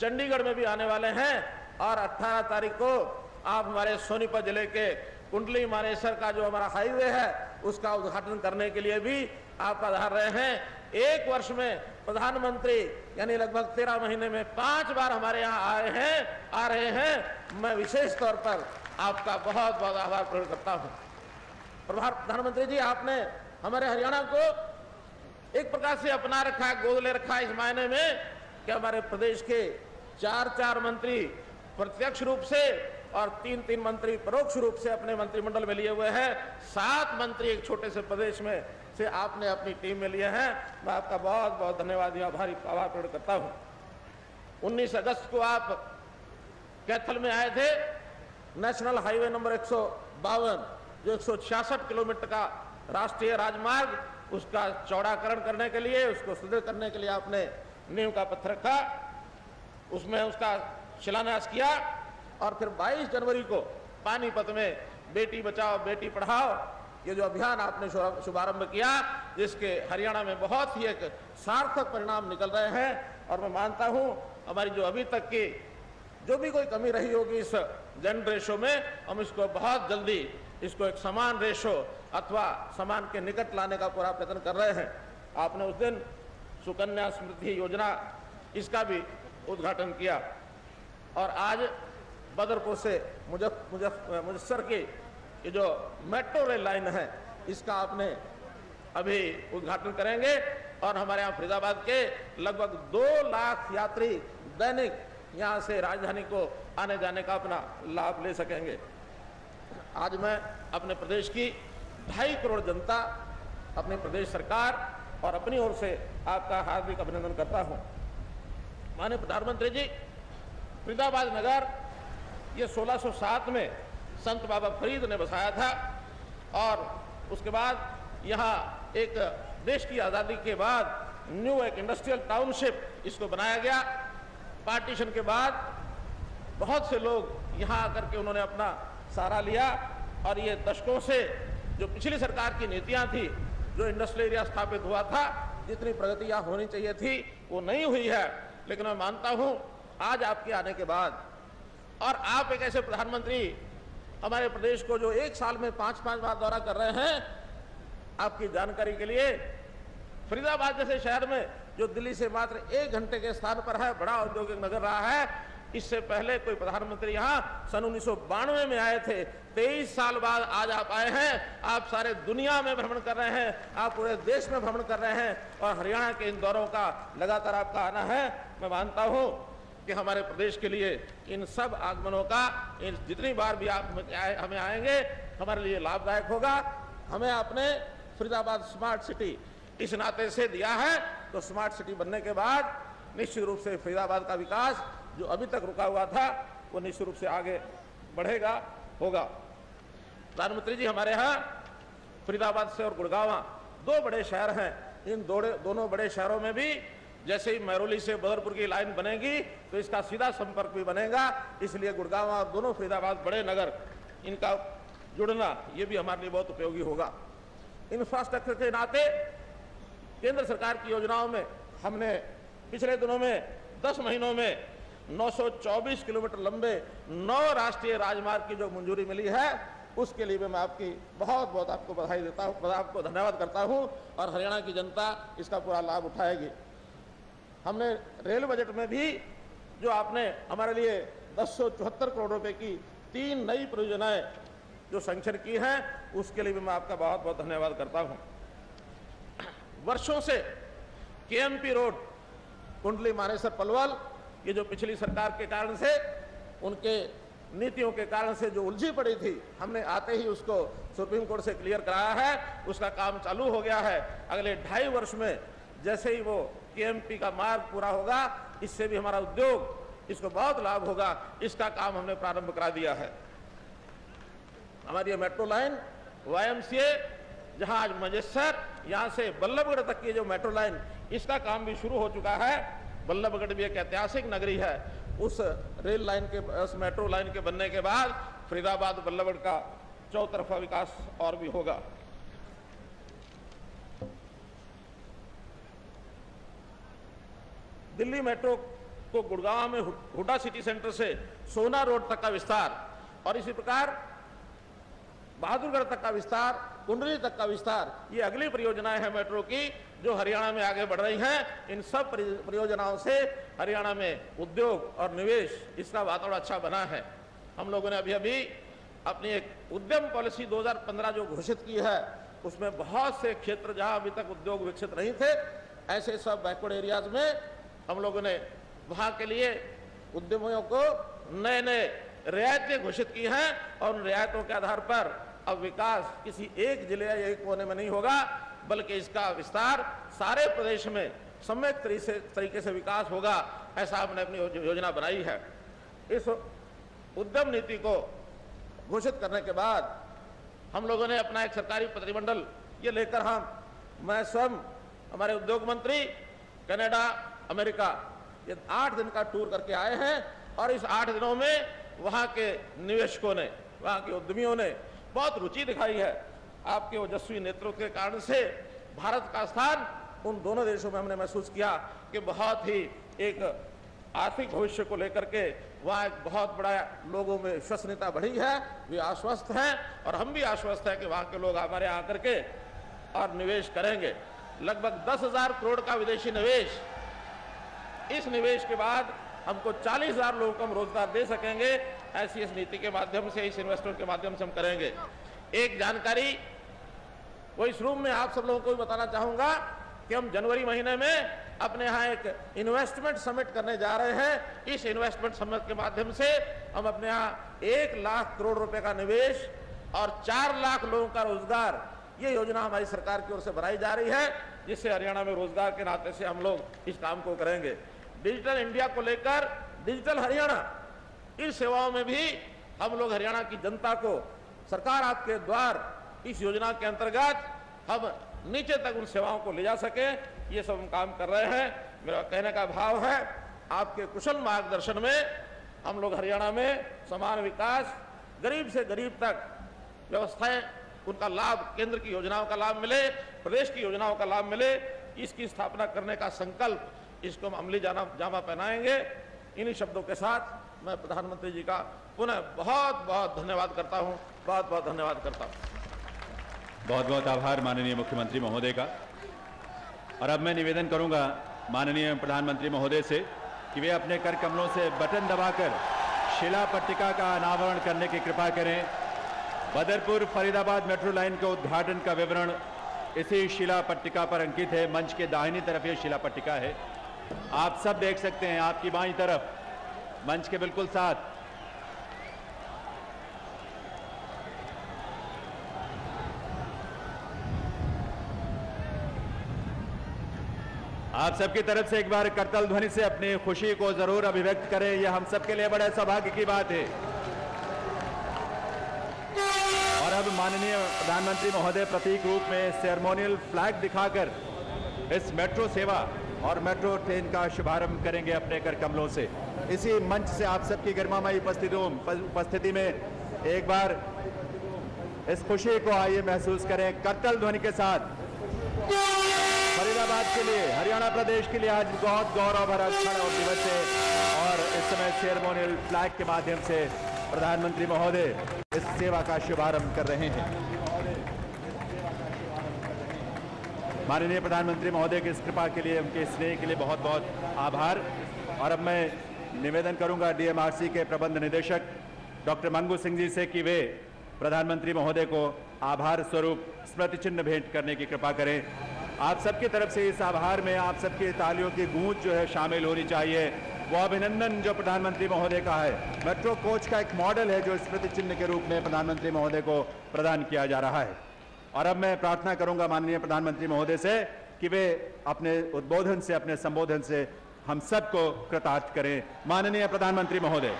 [SPEAKER 9] चंडीगढ़ में भी आने वाले हैं और 18 तारीख को आप हमारे सोनीपत ज़िले के कुंडली मानेसर का जो हमारा हाईवे है, उसका उद्घाटन करने के लिए भी आप पधार रहे हैं। एक वर्ष में प्रधानमंत्री, यानी लगभग तेरह महीने में पाँच बार हमारे यहाँ आए हैं, आ रहे हैं। मैं विशेष तौर पर आपका बहुत बहुत आभार प्रकट करता हूँ। प्रभार प्रधानमंत्री जी, आपने हमारे हरियाणा को एक प्रकार से अपना रखा है गोद ले रखा है इस मायने में कि हमारे प्रदेश के चार चार मंत्री प्रत्यक्ष रूप से और तीन तीन मंत्री परोक्ष रूप से अपने मंत्रिमंडल में लिए हुए हैं। सात मंत्री एक छोटे से प्रदेश में से आपने अपनी टीम में लिए हैं। मैं आपका बहुत बहुत धन्यवाद आभारी आभार प्रकट करता हूँ। 19 अगस्त को आप कैथल में आए थे, नेशनल हाईवे नंबर एक जो एक किलोमीटर का राष्ट्रीय राजमार्ग, उसका चौड़ाकरण करने के लिए, उसको सुदृढ़ करने के लिए आपने नींव का पत्थर रखा, उसमें उसका शिलान्यास किया, और फिर 22 जनवरी को पानीपत में बेटी बचाओ, बेटी पढ़ाओ, ये जो अभियान आपने शुभारंभ किया, जिसके हरियाणा में बहुत ही एक सार्थक परिणाम निकल रहे हैं, और मैं मानता हूँ, हमारी जो अभी तक की, जो भी कोई कमी रही होगी इस जन रेशो में, हम इसको बहुत जल्दी इसको एक समान रेशो अथवा समान के निकट लाने का पूरा प्रयत्न कर रहे हैं। आपने उस दिन सुकन्या समृद्धि योजना इसका भी उद्घाटन किया। और आज बदरपुर से मुजफ्फर की ये जो मेट्रो रेल लाइन है, इसका आपने अभी उद्घाटन करेंगे। और हमारे यहाँ फरीदाबाद के लगभग दो लाख यात्री दैनिक यहाँ से राजधानी को आने जाने का अपना लाभ ले सकेंगे। आज मैं अपने प्रदेश की ढाई करोड़ जनता, अपने प्रदेश सरकार और अपनी ओर से आपका हार्दिक अभिनंदन करता हूँ। माननीय प्रधानमंत्री जी, फरीदाबाद नगर, ये 1607 में संत बाबा फरीद ने बसाया था और उसके बाद यहाँ एक देश की आज़ादी के बाद न्यू एक इंडस्ट्रियल टाउनशिप इसको बनाया गया। पार्टीशन के बाद बहुत से लोग यहाँ आकर के उन्होंने अपना सहारा लिया और ये दशकों से जो पिछली सरकार की नीतियाँ थी, जो इंडस्ट्रियल एरिया स्थापित हुआ था, जितनी प्रगति यहाँ होनी चाहिए थी, वो नहीं हुई है। लेकिन मैं मानता हूँ, आज आपके आने के बाद और आप एक ऐसे प्रधानमंत्री हमारे प्रदेश को जो एक साल में पाँच पाँच बार दौरा कर रहे हैं, आपकी जानकारी के लिए फरीदाबाद जैसे शहर में, जो दिल्ली से मात्र एक घंटे के स्थान पर है, बड़ा औद्योगिक नगर रहा है इससे पहले कोई प्रधानमंत्री यहाँ सन उन्नीस सौ बानवे में आए थे, तेईस साल बाद आज आप आए हैं, आप सारे दुनिया में भ्रमण कर रहे हैं, आप पूरे देश में भ्रमण कर रहे हैं और हरियाणा के इन दौरों का लगातार आपका आना है। मैं मानता हूँ कि हमारे प्रदेश के लिए इन सब आगमनों का, इन जितनी बार भी आप हमें आएँगे, हमारे लिए लाभदायक होगा। हमें आपने फरीदाबाद स्मार्ट सिटी इस नाते से दिया है तो स्मार्ट सिटी बनने के बाद निश्चित रूप से फरीदाबाद का विकास जो अभी तक रुका हुआ था, वो निश्चित रूप से आगे बढ़ेगा, होगा। प्रधानमंत्री जी, हमारे यहाँ फरीदाबाद से और गुड़गावा, दो बड़े शहर हैं। इन दो, दोनों बड़े शहरों में भी जैसे ही मैरोली से बदरपुर की लाइन बनेगी तो इसका सीधा संपर्क भी बनेगा। इसलिए गुड़गांव और दोनों फरीदाबाद बड़े नगर, इनका जुड़ना, ये भी हमारे लिए बहुत उपयोगी होगा। इंफ्रास्ट्रक्चर के नाते, केंद्र सरकार की योजनाओं में हमने पिछले दिनों में 10 महीनों में 924 किलोमीटर लंबे नौ राष्ट्रीय राजमार्ग की जो मंजूरी मिली है, उसके लिए मैं आपकी बहुत बहुत आपको बधाई देता हूँ आपको धन्यवाद करता हूँ और हरियाणा की जनता इसका पूरा लाभ उठाएगी। हमने रेल बजट में भी जो आपने हमारे लिए दस करोड़ रुपए की तीन नई परियोजनाएँ जो संक्शन की है, उसके लिए भी मैं आपका बहुत बहुत धन्यवाद करता हूँ। वर्षों से केएमपी रोड, कुंडली मानेसर पलवल ये जो पिछली सरकार के कारण से, उनके नीतियों के कारण से जो उलझी पड़ी थी, हमने आते ही उसको सुप्रीम कोर्ट से क्लियर कराया है, उसका काम चालू हो गया है। अगले ढाई वर्ष में जैसे ही वो केएमपी का मार्ग पूरा होगा, इससे भी हमारा उद्योग, इसको बहुत लाभ होगा, इसका काम हमने प्रारंभ करा दिया है। हमारी मेट्रो लाइन वाईएमसीए जहाँ आज मजेसर, यहाँ से बल्लभगढ़ तक की जो मेट्रो लाइन, इसका काम भी शुरू हो चुका है। बल्लभगढ़ भी एक ऐतिहासिक नगरी है। उस रेल लाइन के, उस मेट्रो लाइन के बनने के बाद फरीदाबाद बल्लभगढ़ का चौतरफा विकास और भी होगा। दिल्ली मेट्रो को गुड़गांव में हुडा सिटी सेंटर से सोना रोड तक का विस्तार और इसी प्रकार बहादुरगढ़ तक का विस्तार, कुंडली तक का विस्तार, ये अगली परियोजनाएँ हैं मेट्रो की। जो हरियाणा में आगे बढ़ रही हैं, इन सब परियोजनाओं से हरियाणा में उद्योग और निवेश इसका वातावरण अच्छा बना है। हम लोगों ने अभी अभी अपनी एक उद्यम पॉलिसी 2015 जो घोषित की है, उसमें बहुत से क्षेत्र जहाँ अभी तक उद्योग विकसित नहीं थे, ऐसे सब बैकवर्ड एरियाज़ में हम लोगों ने वहाँ के लिए उद्यमियों को नए नए रियायतें घोषित की हैं और उन रियायतों के आधार पर अब विकास किसी एक ज़िले या एक कोने में नहीं होगा। बल्कि इसका विस्तार सारे प्रदेश में सम्यक तरीके से विकास होगा, ऐसा हमने अपनी योजना बनाई है। इस उद्यम नीति को घोषित करने के बाद हम लोगों ने अपना एक सरकारी प्रतिमंडल, ये लेकर हम मैं स्वयं, हमारे उद्योग मंत्री, कनाडा, अमेरिका, ये आठ दिन का टूर करके आए हैं और इस आठ दिनों में वहाँ के निवेशकों ने, वहाँ के उद्यमियों ने बहुत रुचि दिखाई है। आपके ओजस्वी नेतृत्व के कारण से भारत का स्थान उन दोनों देशों में हमने महसूस किया कि बहुत ही एक आर्थिक भविष्य को लेकर के वहाँ एक बहुत बड़ा लोगों में विश्वसनीयता बढ़ी है, वे आश्वस्त हैं और हम भी आश्वस्त हैं कि वहाँ के लोग हमारे यहाँ आकर के और निवेश करेंगे। लगभग दस हज़ार करोड़ का विदेशी निवेश। इस निवेश के बाद हमको चालीस हज़ार लोगों को हम रोज़गार दे सकेंगे। ऐसी इस नीति के माध्यम से, इस इन्वेस्टमेंट के माध्यम से हम करेंगे। एक जानकारी। वो इस रूम में आप सब लोगों को भी बताना चाहूँगा कि हम जनवरी महीने में अपने यहाँ एक इन्वेस्टमेंट समिट करने जा रहे हैं। इस इन्वेस्टमेंट समिट के माध्यम से हम अपने यहाँ एक लाख करोड़ रुपए का निवेश और चार लाख लोगों का रोज़गार, ये योजना हमारी सरकार की ओर से बनाई जा रही है, जिससे हरियाणा में रोज़गार के नाते से हम लोग इस काम को करेंगे। डिजिटल इंडिया को लेकर डिजिटल हरियाणा, इन सेवाओं में भी हम लोग हरियाणा की जनता को सरकार आपके द्वार इस योजना के अंतर्गत हम नीचे तक उन सेवाओं को ले जा सके, ये सब हम काम कर रहे हैं। मेरा कहने का भाव है, आपके कुशल मार्गदर्शन में हम लोग हरियाणा में समान विकास, गरीब से गरीब तक व्यवस्थाएँ, उनका लाभ, केंद्र की योजनाओं का लाभ मिले, प्रदेश की योजनाओं का लाभ मिले, इसकी स्थापना करने का संकल्प इसको हम अमली जाना, जामा पहनाएँगे। इन्हीं शब्दों के साथ मैं प्रधानमंत्री जी का पुनः बहुत बहुत धन्यवाद करता हूँ। बहुत बहुत धन्यवाद करता हूँ।
[SPEAKER 6] बहुत बहुत आभार माननीय मुख्यमंत्री महोदय का। और अब मैं निवेदन करूँगा माननीय प्रधानमंत्री महोदय से कि वे अपने कर कमलों से बटन दबाकर शिला पट्टिका का अनावरण करने की कृपा करें। बदरपुर फरीदाबाद मेट्रो लाइन के उद्घाटन का विवरण इसी शिला पट्टिका पर अंकित है। मंच के दाहिनी तरफ़ ये शिला पट्टिका है। आप सब देख सकते हैं, आपकी बाई तरफ़ मंच के बिल्कुल साथ आप सबकी तरफ़ से एक बार करतल ध्वनि से अपनी खुशी को ज़रूर अभिव्यक्त करें। यह हम सबके लिए बड़े सौभाग्य की बात है। और अब माननीय प्रधानमंत्री महोदय प्रतीक रूप में सेरेमोनियल फ्लैग दिखाकर इस मेट्रो सेवा और मेट्रो ट्रेन का शुभारंभ करेंगे अपने कर कमलों से। इसी मंच से आप सबकी गर्मामाई उपस्थितियों उपस्थिति में एक बार इस खुशी को आइए महसूस करें कत्तल ध्वनि के साथ। फरीदाबाद के लिए, हरियाणा प्रदेश के लिए आज बहुत गौरव भरा क्षण और दिवस है। और इस समय सेरेमोनियल फ्लैग के माध्यम से प्रधानमंत्री महोदय इस सेवा का शुभारंभ कर रहे हैं। माननीय प्रधानमंत्री महोदय की इस कृपा के लिए, उनके स्नेह के लिए बहुत बहुत आभार। और अब मैं निवेदन करूँगा डीएमआरसी के प्रबंध निदेशक डॉक्टर मंगू सिंह जी से कि वे प्रधानमंत्री महोदय को आभार स्वरूप स्मृति चिन्ह भेंट करने की कृपा करें। आप सबके तरफ़ से इस आभार में आप सबके तालियों की गूंज जो है शामिल होनी चाहिए। वो अभिनंदन जो प्रधानमंत्री महोदय का है। मेट्रो कोच का एक मॉडल है जो स्मृति चिन्ह के रूप में प्रधानमंत्री महोदय को प्रदान किया जा रहा है। और अब मैं प्रार्थना करूँगा माननीय प्रधानमंत्री महोदय से कि वे अपने उद्बोधन से, अपने संबोधन से हम सबको कृतार्थ करें। माननीय प्रधानमंत्री महोदय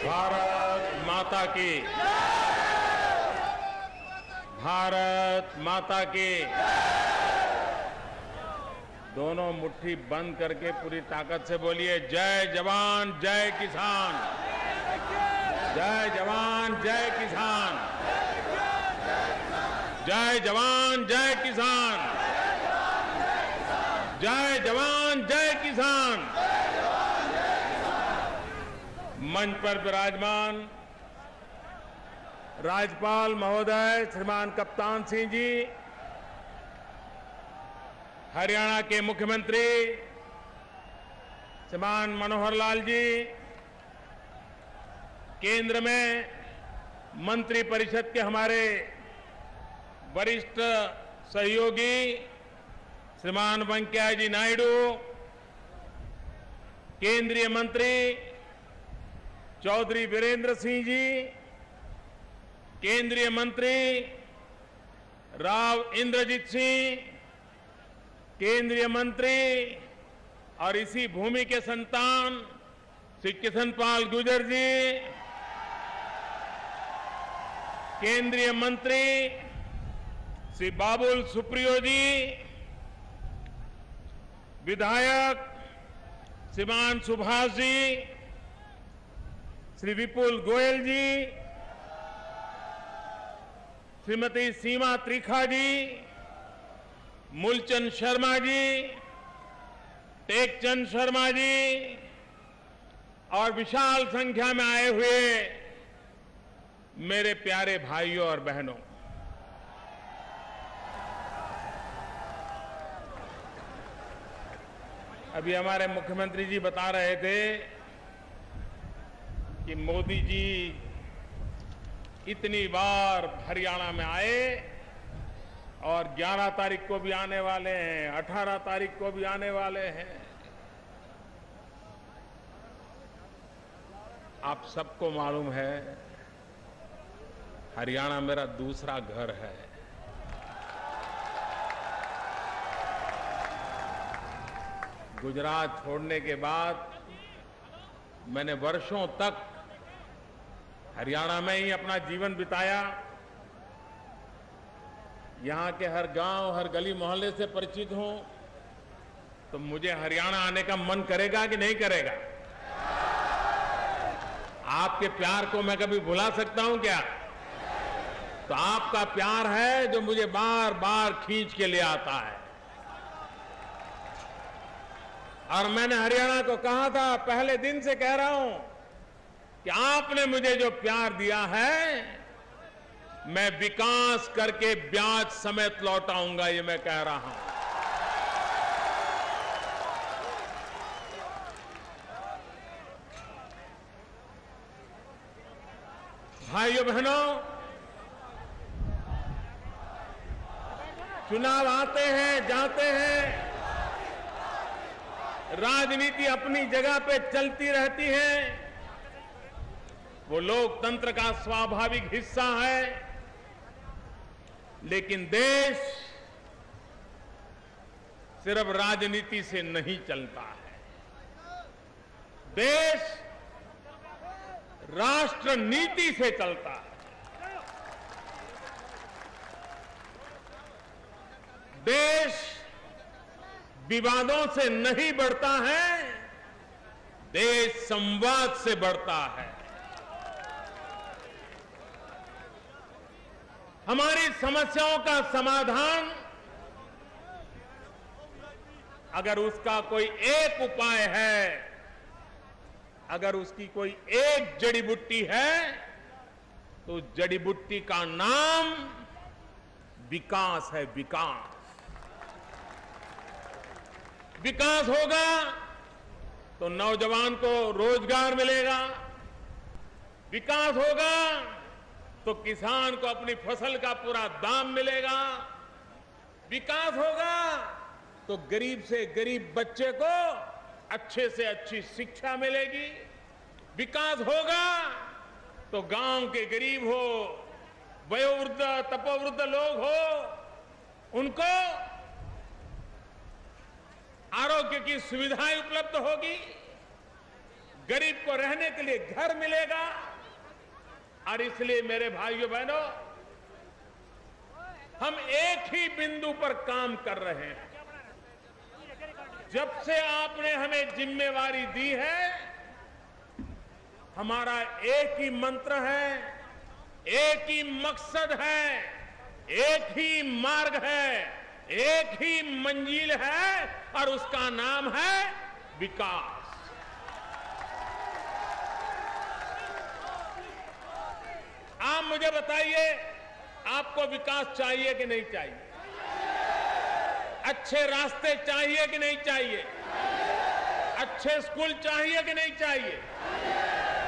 [SPEAKER 10] भारत माता की भारत माता की दोनों बंद करके पूरी ताकत से बोलिए, जय जवान, जय किसान। जय जवान, जय किसान। जय जवान, जय किसान। जय जवान, जय किसान। मंच पर विराजमान राज्यपाल महोदय श्रीमान कप्तान सिंह जी, हरियाणा के मुख्यमंत्री श्रीमान मनोहर लाल जी, केंद्र में मंत्री परिषद के हमारे वरिष्ठ सहयोगी श्रीमान वेंकैया जी नायडू, केंद्रीय मंत्री चौधरी वीरेंद्र सिंह जी, केंद्रीय मंत्री राव इंद्रजीत सिंह, केंद्रीय मंत्री और इसी भूमि के संतान श्री किशन पाल गुजर जी, केंद्रीय मंत्री श्री बाबुल सुप्रियो जी, विधायक श्रीमान सुभाष जी, श्री विपुल गोयल जी, श्रीमती सीमा त्रिखा जी, मूलचंद शर्मा जी टेकचंद शर्मा जी और विशाल संख्या में आए हुए मेरे प्यारे भाइयों और बहनों। अभी हमारे मुख्यमंत्री जी बता रहे थे कि मोदी जी इतनी बार हरियाणा में आए और 11 तारीख को भी आने वाले हैं 18 तारीख को भी आने वाले हैं। आप सबको मालूम है, हरियाणा मेरा दूसरा घर है। गुजरात छोड़ने के बाद मैंने वर्षों तक हरियाणा में ही अपना जीवन बिताया। यहाँ के हर गाँव, हर गली मोहल्ले से परिचित हूँ। तो मुझे हरियाणा आने का मन करेगा कि नहीं करेगा? आपके प्यार को मैं कभी भुला सकता हूँ क्या? तो आपका प्यार है जो मुझे बार बार खींच के ले आता है। और मैंने हरियाणा को कहा था, पहले दिन से कह रहा हूँ कि आपने मुझे जो प्यार दिया है मैं विकास करके ब्याज समेत लौटाऊँगा, ये मैं कह रहा हूँ। भाइयों बहनों, चुनाव आते हैं, जाते हैं। राजनीति अपनी जगह पे चलती रहती है। वो लोकतंत्र का स्वाभाविक हिस्सा है। लेकिन देश सिर्फ़ राजनीति से नहीं चलता है। देश राष्ट्र नीति से चलता है। देश विवादों से नहीं बढ़ता है, देश संवाद से बढ़ता है। हमारी समस्याओं का समाधान अगर उसका कोई एक उपाय है, अगर उसकी कोई एक जड़ी बूटी है तो जड़ी बूटी का नाम विकास है, विकास। विकास होगा तो नौजवान को रोज़गार मिलेगा। विकास होगा तो किसान को अपनी फ़सल का पूरा दाम मिलेगा। विकास होगा तो गरीब से गरीब बच्चे को अच्छे से अच्छी शिक्षा मिलेगी। विकास होगा तो गाँव के गरीब हो, वयोवृद्ध, तपोवृद्ध लोग हो, उनको आरोग्य की सुविधाएँ उपलब्ध होगी। गरीब को रहने के लिए घर मिलेगा। और इसलिए मेरे भाइयों बहनों, हम एक ही बिंदु पर काम कर रहे हैं। जब से आपने हमें जिम्मेवारी दी है, हमारा एक ही मंत्र है, एक ही मकसद है, एक ही मार्ग है, एक ही मंजिल है, और उसका नाम है विकास। आप मुझे बताइए, आपको विकास चाहिए कि नहीं चाहिए? अच्छे रास्ते चाहिए कि नहीं चाहिए? अच्छे स्कूल चाहिए कि नहीं चाहिए?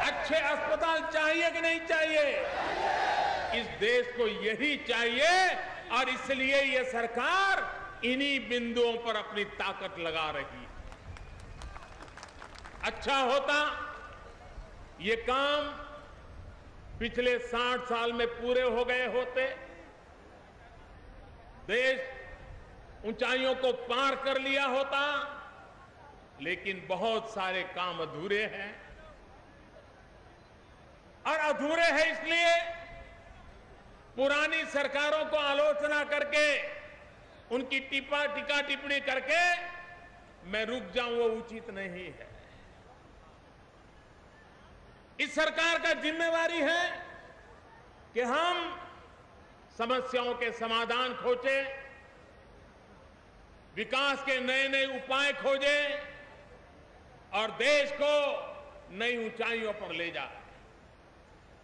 [SPEAKER 10] अच्छे अस्पताल चाहिए कि नहीं चाहिए? इस देश को यही चाहिए और इसलिए ये सरकार इन्हीं बिंदुओं पर अपनी ताकत लगा रही है। अच्छा होता, ये काम पिछले 60 साल में पूरे हो गए होते, देश ऊंचाइयों को पार कर लिया होता, लेकिन बहुत सारे काम अधूरे हैं। और अधूरे हैं इसलिए पुरानी सरकारों को आलोचना करके, उनकी टिप्पा टीका टिप्पणी करके, मैं रुक जाऊँ, वो उचित नहीं है। इस सरकार का जिम्मेवारी है कि हम समस्याओं के समाधान खोजें, विकास के नए नए उपाय खोजें और देश को नई ऊंचाइयों पर ले जाए।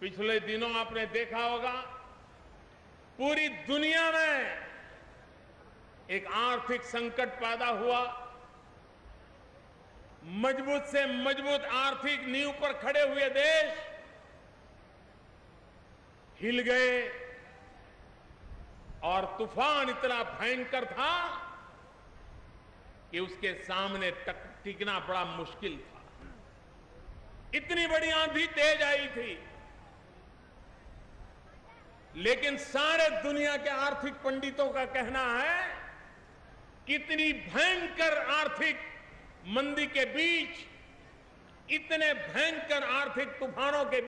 [SPEAKER 10] पिछले दिनों आपने देखा होगा, पूरी दुनिया में एक आर्थिक संकट पैदा हुआ। मज़बूत से मज़बूत आर्थिक नींव पर खड़े हुए देश हिल गए और तूफ़ान इतना भयंकर था कि उसके सामने टक, टिकना बड़ा मुश्किल था। इतनी बड़ी आंधी तेज आई थी। लेकिन सारे दुनिया के आर्थिक पंडितों का कहना है कितनी भयंकर आर्थिक मंदी के बीच इतने भयंकर आर्थिक तूफानों के